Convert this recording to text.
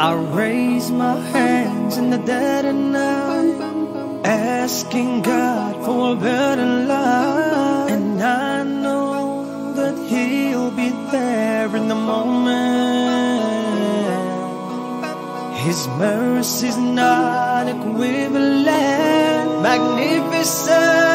I raise my hands in the dead of night, asking God for a better life. And I know that He'll be there in the moment. His mercy's not equivalent, magnificent.